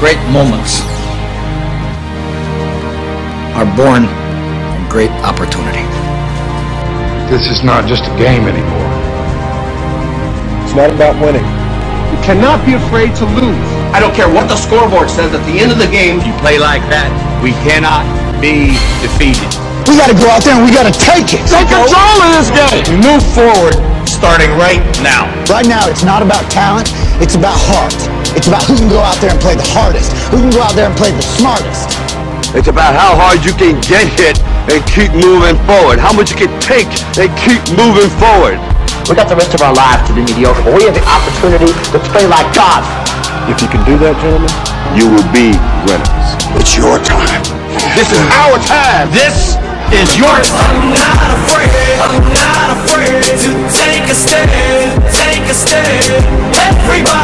Great moments are born from great opportunity. This is not just a game anymore. It's not about winning. You cannot be afraid to lose. I don't care what the scoreboard says at the end of the game. You play like that, we cannot be defeated. We got to go out there and we got to take it. Take control of this game. We move forward starting right now. Right now, it's not about talent. It's about heart. It's about who can go out there and play the hardest. Who can go out there and play the smartest. It's about how hard you can get hit and keep moving forward. How much you can take and keep moving forward. We got the rest of our lives to be mediocre, but we have the opportunity to play like God. If you can do that, gentlemen, you will be winners. It's your time. This is our time. This is your time. I'm not afraid. I'm not afraid to take a stand. Take a stand. Everybody,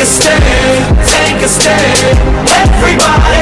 Take a stand, take a stand, everybody